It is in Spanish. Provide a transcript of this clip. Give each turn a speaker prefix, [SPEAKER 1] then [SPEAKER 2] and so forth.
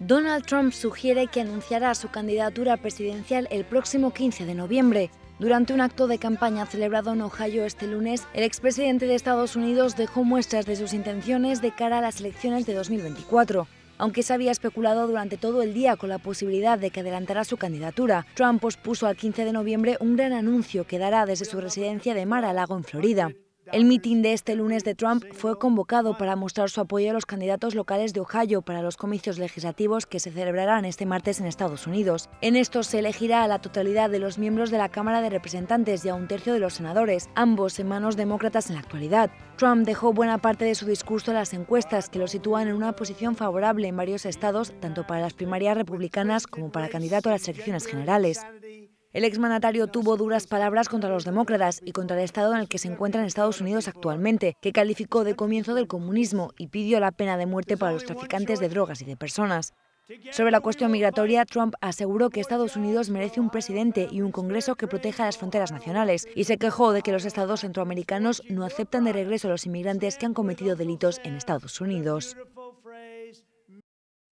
[SPEAKER 1] Donald Trump sugiere que anunciará su candidatura presidencial el próximo 15 de noviembre. Durante un acto de campaña celebrado en Ohio este lunes, el expresidente de Estados Unidos dejó muestras de sus intenciones de cara a las elecciones de 2024. Aunque se había especulado durante todo el día con la posibilidad de que adelantara su candidatura, Trump pospuso al 15 de noviembre un gran anuncio que dará desde su residencia de Mar-a-Lago en Florida. El mitin de este lunes de Trump fue convocado para mostrar su apoyo a los candidatos locales de Ohio para los comicios legislativos que se celebrarán este martes en Estados Unidos. En estos se elegirá a la totalidad de los miembros de la Cámara de Representantes y a un tercio de los senadores, ambos en manos demócratas en la actualidad. Trump dejó buena parte de su discurso en las encuestas que lo sitúan en una posición favorable en varios estados, tanto para las primarias republicanas como para candidato a las elecciones generales. El exmandatario tuvo duras palabras contra los demócratas y contra el estado en el que se encuentran Estados Unidos actualmente, que calificó de comienzo del comunismo y pidió la pena de muerte para los traficantes de drogas y de personas. Sobre la cuestión migratoria, Trump aseguró que Estados Unidos merece un presidente y un Congreso que proteja las fronteras nacionales y se quejó de que los estados centroamericanos no aceptan de regreso a los inmigrantes que han cometido delitos en Estados Unidos.